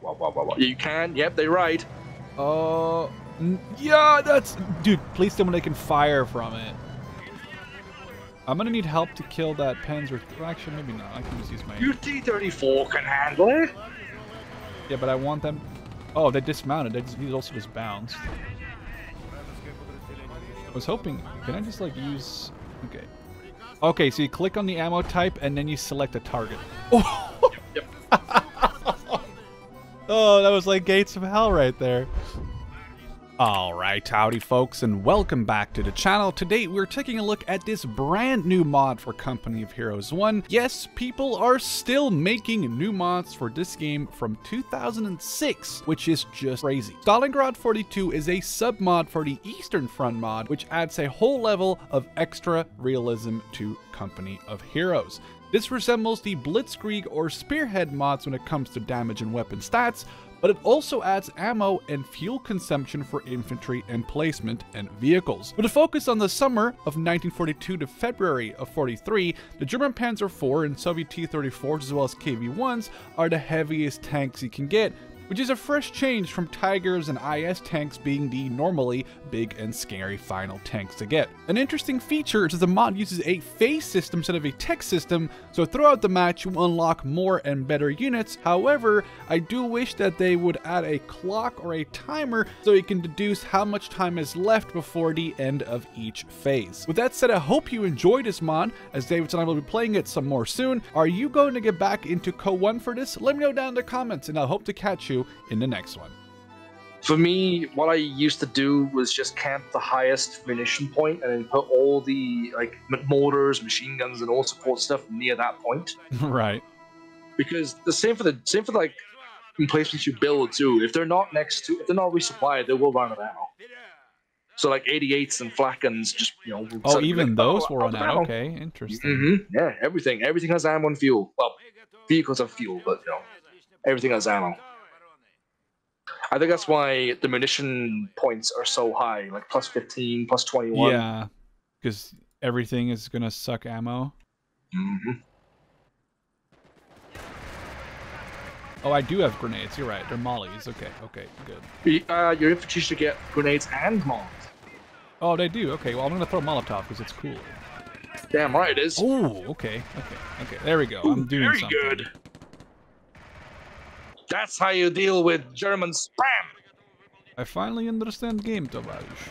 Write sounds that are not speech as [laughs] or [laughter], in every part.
What, what, what, what, what? You can. Yep, they're right. Oh, uh, n- yeah, that's dude. Please tell me they can fire from it. I'm gonna need help to kill that Panzer. Well, actually, maybe not. I can just use my. Your T-34 can handle it. Yeah, but I want them. Oh, they dismounted. They just, these also just bounced. I was hoping. Can I just like use? Okay. Okay, so you click on the ammo type and then you select a target. Oh. Yep. [laughs] oh, that was like gates of hell right there. Alright, howdy folks, and welcome back to the channel. Today we're taking a look at this brand new mod for Company of Heroes 1. Yes, people are still making new mods for this game from 2006, which is just crazy. Stalingrad 42 is a sub-mod for the Eastern Front mod, which adds a whole level of extra realism to Company of Heroes. This resembles the Blitzkrieg or Spearhead mods when it comes to damage and weapon stats, but it also adds ammo and fuel consumption for infantry and placement and vehicles. With a focus on the summer of 1942 to February of 43, the German Panzer IV and Soviet T-34s as well as KV-1s are the heaviest tanks you can get, which is a fresh change from Tigers and IS tanks being the normally big and scary final tanks to get. An interesting feature is that the mod uses a phase system instead of a tech system, so throughout the match you unlock more and better units. However, I do wish that they would add a clock or a timer so you can deduce how much time is left before the end of each phase. With that said, I hope you enjoyed this mod, as David and I will be playing it some more soon. Are you going to get back into CoH 1 for this? Let me know down in the comments, and I'll hope to catch you in the next one. For me, what I used to do was just camp the highest munition point and then put all the like mortars, machine guns, and all support stuff near that point. [laughs] right. Because the same for the same for like emplacements you build too. If they're not next to, if they're not resupplied, they will run out. So like 88s and flackens, just you know. Oh, even those will run out. Okay, interesting. Mm-hmm. Yeah, everything. Everything has ammo and fuel. Well, vehicles have fuel, but you know, everything has ammo. I think that's why the munition points are so high, like plus 15, plus 21. Yeah, because everything is gonna suck ammo. hmm Oh, I do have grenades. You're right. They're mollies. Okay, okay, good. Uh, your infantry should get grenades and mons. Oh, they do. Okay, well I'm gonna throw Molotov because it's cool. Damn right it is. Oh, okay, okay, okay. There we go. Ooh, I'm doing very something. good. That's how you deal with German spam. I finally understand game, Tovarish.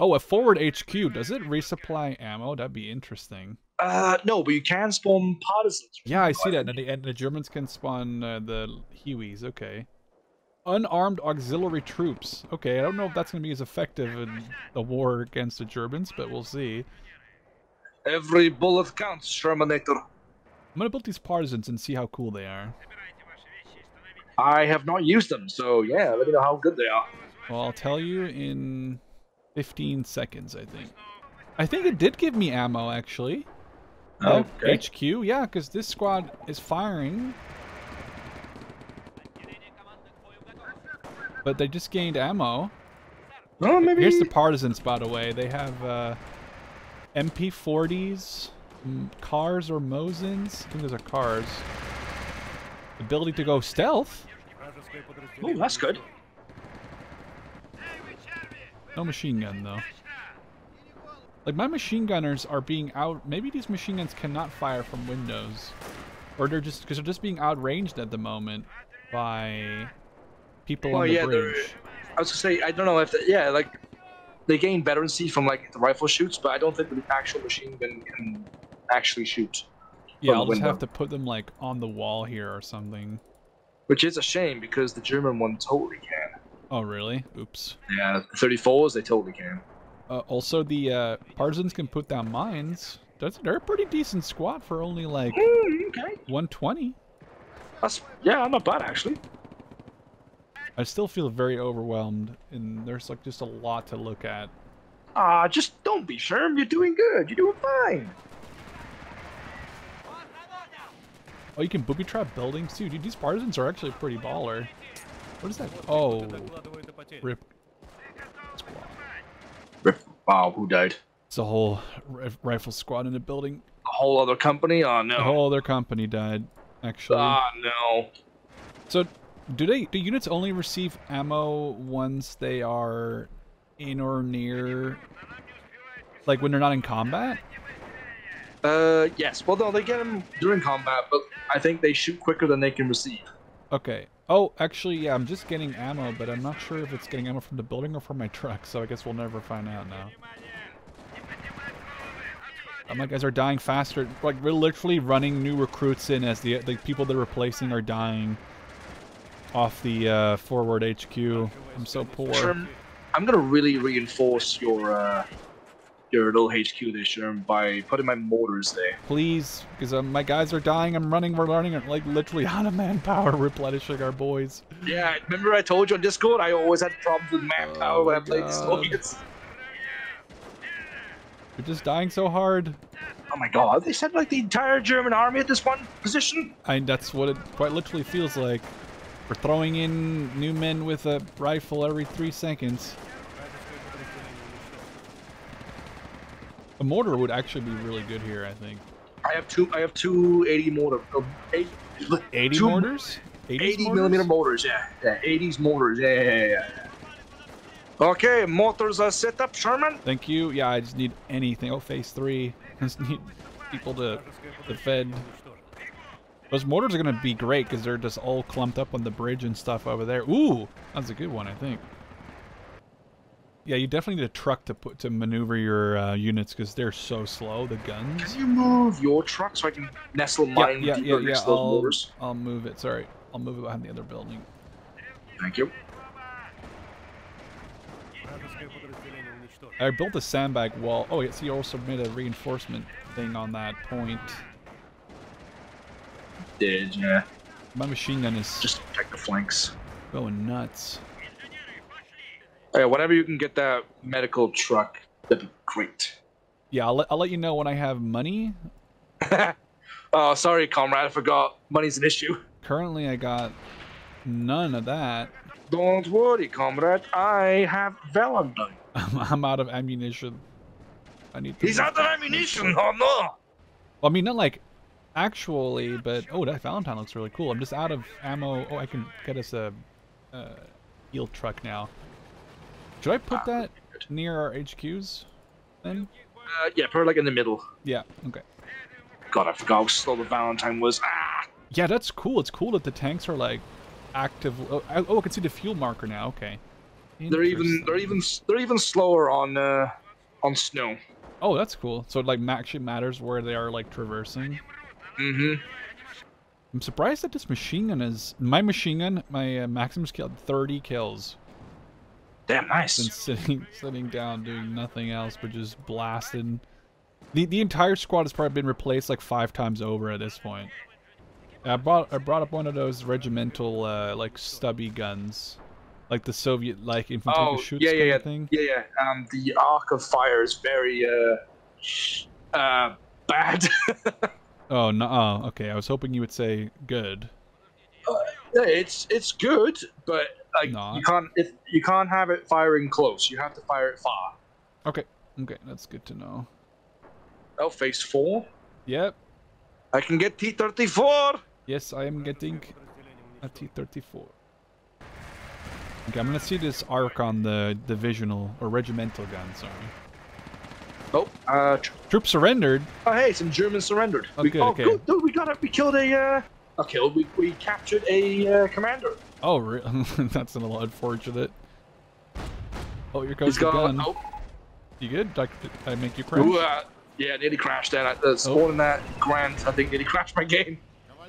Oh, a forward HQ. Does it resupply ammo? That'd be interesting. Uh, no, but you can spawn partisans. Yeah, I see that. And the, and the Germans can spawn uh, the Hiwis. Okay. Unarmed auxiliary troops. Okay, I don't know if that's going to be as effective in the war against the Germans, but we'll see. Every bullet counts, Shermanator. I'm going to build these partisans and see how cool they are. I have not used them, so yeah, let me know how good they are. Well, I'll tell you in 15 seconds, I think. I think it did give me ammo, actually. Okay. HQ, yeah, because this squad is firing. But they just gained ammo. Well, maybe. Here's the partisans, by the way. They have uh, MP40s, Kars or Mosins. I think those are Kars. Ability to go stealth. Oh, that's good. No machine gun though. Like my machine gunners are being out. Maybe these machine guns cannot fire from windows, or they're just because they're just being outranged at the moment by people Well, on the yeah, bridge. I was gonna say, I don't know if, the, yeah, like they gain veterancy from like the rifle shoots, but I don't think the actual machine gun can actually shoot. Yeah, I'll just have to put them like on the wall here or something. Which is a shame because the German one totally can. Oh really? Oops. Yeah, 34s they totally can. Uh, also, the uh, partisans can put down mines. That's they're a pretty decent squad for only like Mm, okay, 120. that's yeah, I'm not bad actually. I still feel very overwhelmed, and there's like just a lot to look at. Ah, just don't be Sherm. You're doing good. You're doing fine. Oh, you can booby trap buildings too. Dude, these partisans are actually pretty baller. What is that? Oh, rip squad. Rip. Wow, who died? It's a whole rifle squad in a building. A whole other company? Oh no. A whole other company died, actually. Ah no. So, do they do units only receive ammo once they are in or near, like when they're not in combat? Uh, yes. Well, no, they get them during combat, but I think they shoot quicker than they can receive. Okay. Oh, actually, yeah, I'm just getting ammo, but I'm not sure if it's getting ammo from the building or from my [laughs] truck, so I guess we'll never find out now. Oh, my guys are dying faster. Like, we're literally running new recruits in as the, the people they're replacing are dying off the uh, forward HQ. I'm so poor. I'm gonna really reinforce your uh, your little HQ there, Sherm, by putting my motors there. Please, because um, my guys are dying. I'm running. We're running like literally [laughs] out of manpower, replenishing our boys. Yeah, remember I told you on Discord I always had problems with manpower Oh when I played God. Soviets. You're just dying so hard. Oh my god, they sent like the entire German army at this one position? I mean, that's what it quite literally feels like. We're throwing in new men with a rifle every three seconds. A mortar would actually be really good here, I think. I have two I have two 80 mortar uh, eight, 80 two- mortars? 80 mortars? millimeter mortars, yeah. Yeah, 80s mortars, yeah, yeah, yeah, yeah. Okay, mortars are set up, Sherman. Thank you. Yeah, I just need anything. Oh, phase three. [laughs] I just need people to defend. Those mortars are gonna be great because they're just all clumped up on the bridge and stuff over there. Ooh, that's a good one, I think. Yeah, you definitely need a truck to put to maneuver your uh, units because they're so slow. The guns. Can you move your truck so I can nestle Yeah, mine yeah, deeper yeah, yeah. those I'll. I'll move it. Sorry, I'll move it behind the other building. Thank you. I built a sandbag wall. Oh, yeah, so you also made a reinforcement thing on that point. Did, yeah. My machine gun is Just protect the flanks. going nuts. Yeah, whenever you can get that medical truck, that'd be great. Yeah, I'll let, I'll let you know when I have money. [laughs] oh, sorry, comrade, I forgot. Money's an issue. Currently, I got none of that. Don't worry, comrade. I have Valentine. [laughs] I'm, I'm out of ammunition. I need. He's out of ammunition. Oh no! Well, I mean, not like actually, but oh, that Valentine looks really cool. I'm just out of ammo. Oh, I can get us a, uh heal truck now. Should I put Ah, that near our HQs? Then? Uh, yeah, probably like in the middle. Yeah. Okay. God, I forgot how slow the Valentine was. Ah! Yeah, that's cool. It's cool that the tanks are like active. Oh, I, oh, I can see the fuel marker now. Okay. They're even they're even they're even slower on uh on snow. Oh, that's cool. So it like actually matters where they are like traversing. Mm-hmm. I'm surprised that this machine gun is my machine gun. My uh, maximum skill 30 kills. Damn nice. Been sitting [laughs] sitting down doing nothing else but just blasting. The the entire squad has probably been replaced like five times over at this point. I brought I brought up one of those regimental uh, like stubby guns, like the Soviet like infantry Oh, shoots yeah, yeah, yeah. thing. Yeah, yeah. Um, the arc of fire is very uh uh bad. [laughs] Oh no! Oh, okay. I was hoping you would say good. Yeah, it's it's good, but like Not. you can't if you can't have it firing close. You have to fire it far. Okay, okay, that's good to know. Oh, phase four. Yep. I can get T thirty four. Yes, I am getting a T-34. Okay, I'm gonna see this arc on the divisional or regimental gun. Sorry. Oh, uh, tr- Troops surrendered. oh, hey, some Germans surrendered. Oh, we, good, oh, okay. good, dude, we got it. We killed a. Uh, not killed. We we captured a uh, commander. Oh, re- [laughs] that's a little unfortunate. Oh, here goes He's the got. gun. Oh, You good? Did I, make you crash? ooh, uh, yeah, nearly crashed. That Oh. uh, spawning that Grant. I think nearly crashed my game.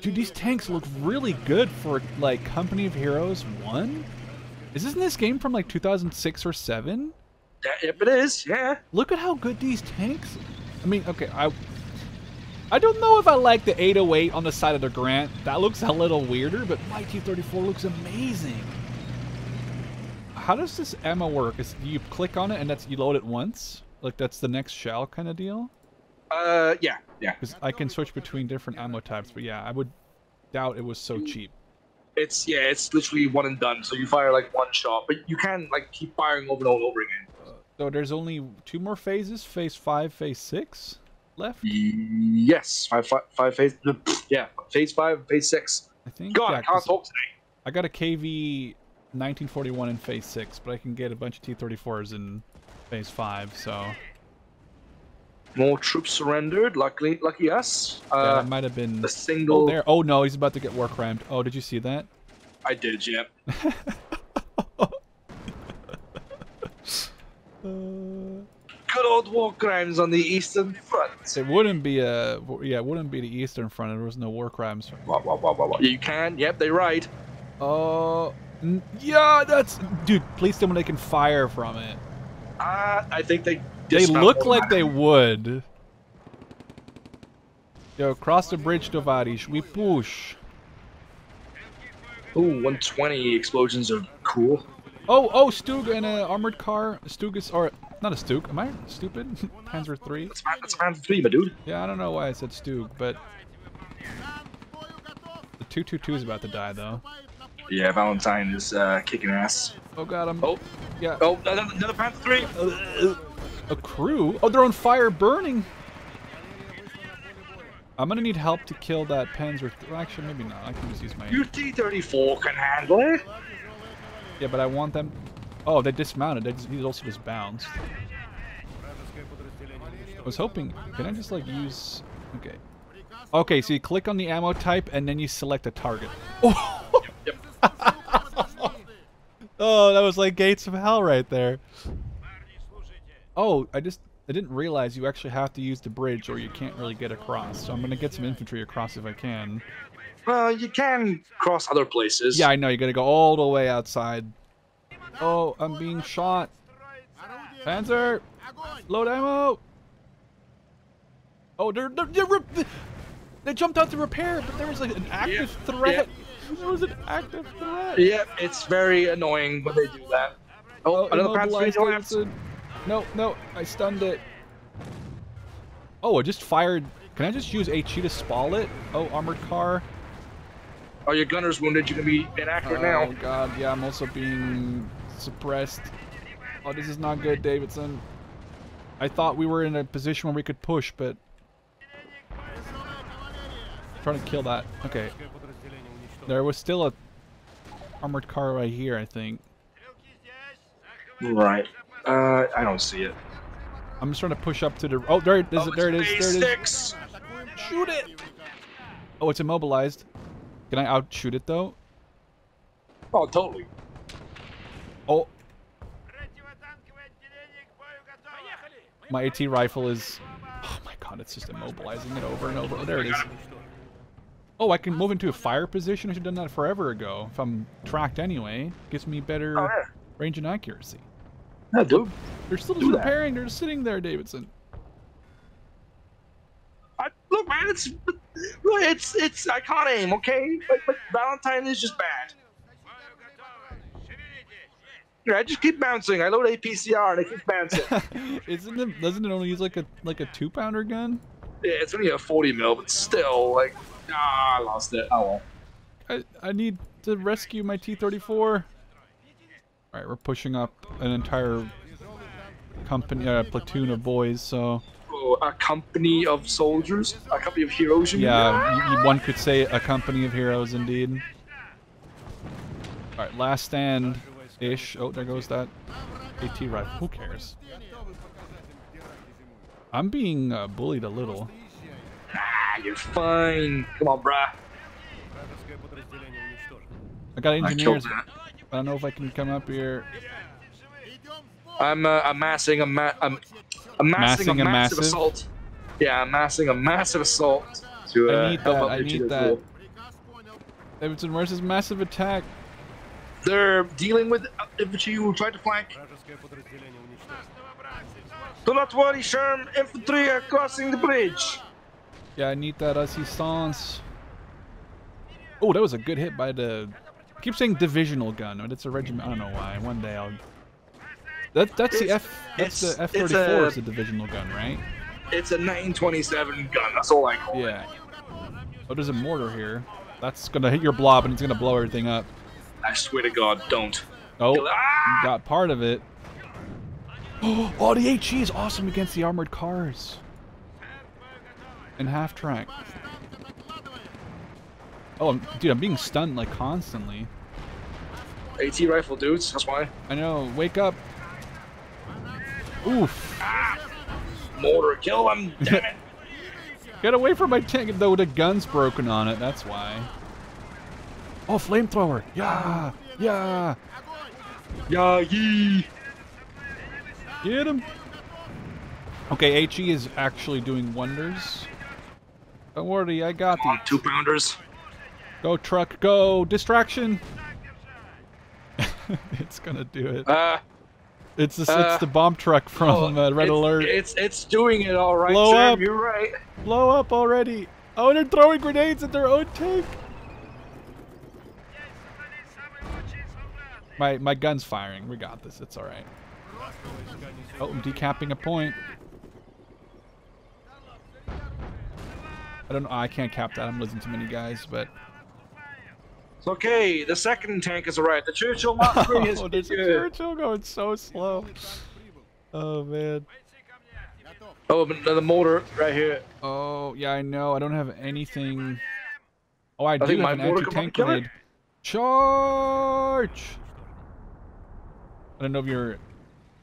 Dude, these tanks look really good for like Company of Heroes One. Is this in this game from like 2006 or seven? Yeah, if it is, yeah. Look at how good these tanks. I mean, okay, I. I don't know if I like the 808 on the side of the Grant. That looks a little weirder, but my T34 looks amazing. How does this ammo work? Is do you click on it and that's you load it once? Like that's the next shell kind of deal? Uh, yeah, yeah. Because I can switch between different ammo types, but yeah, I would doubt it was so cheap. It's yeah, it's literally one and done. So you fire like one shot, but you can like keep firing over and over and over again. So there's only two more phases, phase five, phase six left, Yes, five, five, five phase. Yeah, phase five, phase six. I think. God, yeah, I can't talk today. I got a KV 1941 in phase six, but I can get a bunch of T34s in phase five. So More troops surrendered. Luckily, lucky us. yeah, Uh, that might have been. a single. Oh, there. Oh no, he's about to get war crimed. Oh, did you see that? I did, yeah. [laughs] Good war crimes on the Eastern Front. It wouldn't be a yeah, it wouldn't be the Eastern Front. There was no war crimes. Wah, wah, wah, wah, wah. You can. Yep, they right. Oh, n- yeah, that's dude. Please tell me they can fire from it. Uh, I think they. They look them. like they would. Yo, cross the bridge, Tovarish. We push. Ooh, 120 explosions are cool. Oh, oh, Stug and an armored car. Stug is, or not a Stug. Am I stupid? [laughs] Panzer three. That's that's Panzer three, my dude. Yeah, I don't know why I said Stug, but the 222 is about to die though. Yeah, Valentine is uh, kicking ass. Oh god, I'm. Oh, yeah. oh, another, another Panther three. A crew? Oh, they're on fire, burning. I'm gonna need help to kill that Panzer. Th well, actually, maybe not. I can just use my. Your T-34 can handle it. Yeah, but I want them. Oh, they dismounted. They just, these also just bounced. I was hoping. Can I just like use? Okay. Okay, so you click on the ammo type and then you select a target. Oh, [laughs] Yep. oh that was like gates of hell right there. Oh, I just I didn't realize you actually have to use the bridge or you can't really get across. So I'm gonna get some infantry across if I can. Well, you can cross other places. Yeah, I know. You gotta go all the way outside. Oh, I'm being shot. Panzer, load ammo. Oh, they're they're, they're they jumped out to repair, but there was like an active Yeah, threat. There was an active threat. Yep, it's very annoying when they do that. Oh, oh another immobilized collapsed. Davidson. No, no, I stunned it. Oh, I just fired. Can I just use HE to spall it? Oh, armored car. Are your gunners wounded? You can be inaccurate Oh now. Oh, God, yeah, I'm also being suppressed. Oh, this is not good, Davidson. I thought we were in a position where we could push, but... trying to kill that. Okay. There was still a armored car right here, I think. Right. Uh, I don't see it. I'm just trying to push up to the... Oh, there, it is, oh, there it is, there it is. Shoot it! Oh, it's immobilized. Can I outshoot it, though? Oh, totally. Oh, my AT rifle is... Oh my god, it's just immobilizing it over and over. Oh, there it is. Oh, I can move into a fire position? I should have done that forever ago. If I'm tracked anyway. Gives me better Oh, yeah. range and accuracy. Yeah, dude. They're still just Do that. repairing. They're just sitting there, Davidson. I, look, man, it's it's it's I can't aim, okay? But, but Valentine is just bad. Yeah, I just keep bouncing. I load APCR and it keeps bouncing. [laughs] Isn't it? Doesn't it only use like a like a two pounder gun? yeah, it's only a 40 mil, but still, like, ah, I lost it. Oh well. I I need to rescue my T-34. All right, we're pushing up an entire company, uh, platoon of boys. So a company of soldiers, a company of heroes. You yeah, one could say a company of heroes indeed. All right, last stand ish. Oh, there goes that AT rifle. Who cares? I'm being uh, bullied a little. Ah, you're fine. Come on, bruh. I got engineers. that. I don't know if I can come up here. I'm uh, amassing a ma- I'm amassing Massing a massive, massive? assault. Yeah, amassing a massive assault to uh, I need help that. I need G4. that. Davidson, where's his massive attack? They're dealing with uh, infantry who tried to flank. Do not worry, Sherm. Infantry are crossing the bridge. Yeah, I need that assistance. Oh, that was a good hit by the. I keep saying divisional gun, but it's a regiment. I don't know why. One day I'll. That that's the F. That's the it's- F it's thirty four. a- Is the divisional gun, right? It's a 927 gun. That's all I call it. Yeah. Oh, there's a mortar here. That's gonna hit your blob and it's gonna blow everything up. I swear to God, don't. Oh, Ah! got part of it. [gasps] Oh, the HE is awesome against the armored cars. And half track. Oh, I'm, dude, I'm being stunned like constantly. AT rifle dudes, that's why. I know. Wake up. Oof. Mortar, kill them, [laughs] damn it. Get away from my tank, though the gun's broken on it, that's why. Oh, flamethrower! Yeah! Yeah! Yeah, yee. Get him! Okay, HE is actually doing wonders. Don't worry, I got these. two pounders. Go, truck, go! Distraction! [laughs] it's gonna do it. Uh, It's the, uh, it's the bomb truck from oh, uh, Red it's, Alert. It's it's doing it all right, Blow up. You're right. Blow up already! Oh, they're throwing grenades at their own tank! My my gun's firing. We got this. It's all right. Oh, I'm decapping a point. I don't know. I can't cap that. I'm losing too many guys, but okay. The second tank is alright. The Churchill Mark III [laughs] is oh. Churchill going so slow. Oh man. Oh, the motor right here. Oh yeah, I know. I don't have anything. Oh, I, do think have my an anti-tank grenade. Charge! I don't know if you're.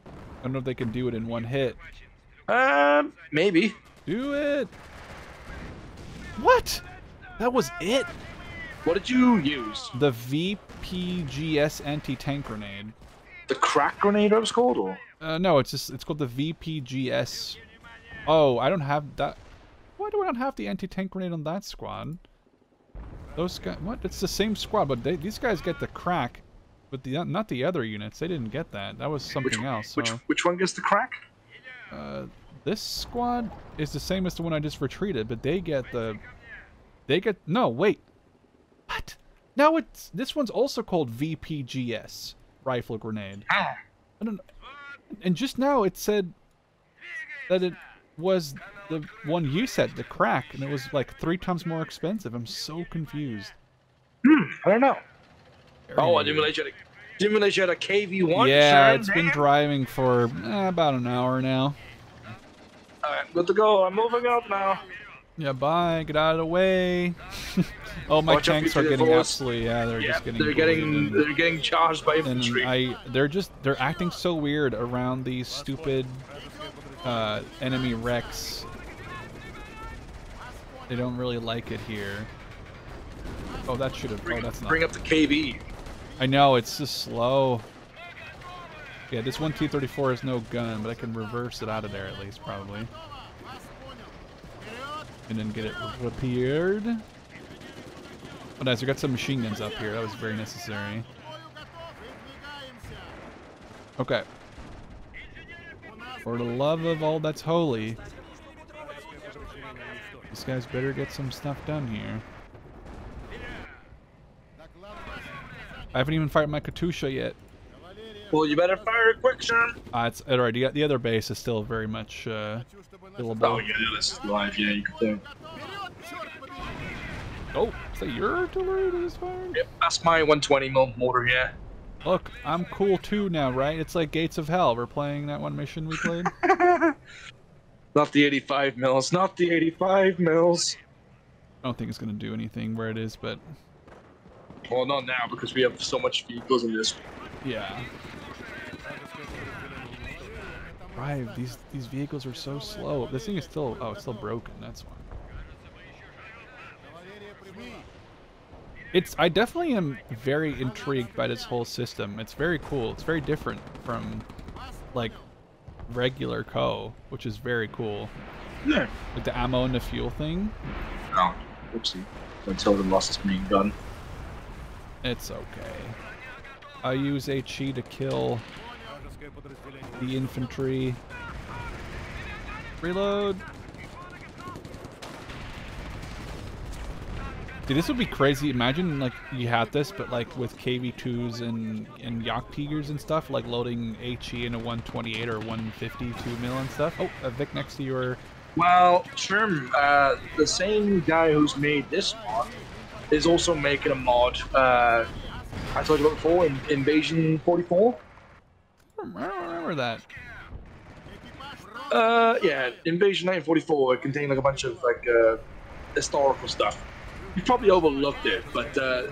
I don't know if they can do it in one hit. Um, maybe. Do it. What? That was it. What did you use? The VPGS anti-tank grenade. The crack grenade, it was called, or? Uh, no, it's just it's called the VPGS. Oh, I don't have that. Why do I not have the anti-tank grenade on that squad? Those guys, what? It's the same squad, but they, these guys get the crack, but the not the other units. They didn't get that. That was something Which, else. which so, which one gets the crack? uh, this squad is the same as the one I just retreated, but they get the. They get no wait. What? Now it's this one's also called VPGS rifle grenade. Ah. I don't know. And just now it said that it was the one you said, the crack, and it was like three times more expensive. I'm so confused. Hmm, I don't know. Very Oh, I didn't realize you had a, didn't realize you had a KV1. Yeah, Sharon, it's been driving for eh, about an hour now. Alright, good to go. I'm moving out now. Yeah, bye. Get out of the way. [laughs] oh, my Watch tanks are getting absolutely. Yeah, they're Yeah, just getting. they're getting they're getting charged by infantry. and I, they're just they're acting so weird around these stupid uh, enemy wrecks. They don't really like it here. Oh, that should have. Oh, that's not. bring up the KV. I know it's just slow. Yeah, this one T-34 has no gun, but I can reverse it out of there at least, probably. And then get it repaired. Oh, nice. We got some machine guns up here. That was very necessary. Okay. For the love of all that's holy, these guys better get some stuff done here. I haven't even fired my Katyusha yet. Well, you better fire it quick, Sherm. Uh, it's alright. The, the other base is still very much uh, killable. Oh yeah, this is live. Yeah, you can. Oh, is that your artillery that is firing? Yep, that's my 120 mil motor. Yeah. Look, I'm cool too now, right? It's like Gates of Hell. We're playing that one mission we played. [laughs] Not the 85 mils. Not the 85 mils. I don't think it's gonna do anything where it is, but Well, not now because we have so much vehicles in this. yeah. Drive. These these vehicles are so slow. This thing is still oh, it's still broken. That's why. It's I definitely am very intrigued by this whole system. It's very cool. It's very different from like regular CoH, which is very cool. Yeah. Like the ammo and the fuel thing. Oh, oopsie. Until the lost his main gun. It's okay. I use HE to kill the infantry. Reload. Dude, this would be crazy. Imagine like you had this, but like with KV2s and and Jagdtigers and stuff, like loading HE in a 128 or 152 mil and stuff. Oh, a Vic next to your. Well, Sherm, uh, the same guy who's made this mod is also making a mod. Uh, I told you about before, in Invasion 44. I don't remember that. Uh, yeah, Invasion 1944. It contained like a bunch of like uh, historical stuff. You probably overlooked it, but uh,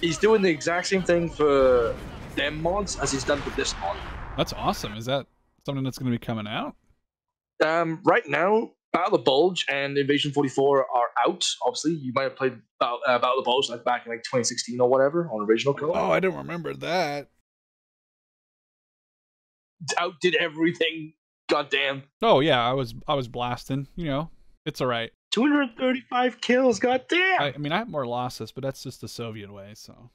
he's doing the exact same thing for them mods as he's done for this mod. That's awesome. Is that something that's going to be coming out? Um, right now, Battle of the Bulge and Invasion 44 are out. Obviously, you might have played Battle, uh, Battle of the Bulge like back in like 2016 or whatever on original code. Oh, I don't remember that. Outdid everything. Goddamn. Oh yeah, I was I was blasting. You know, it's all right. 235 kills. Goddamn. I, I mean, I have more losses, but that's just the Soviet way. So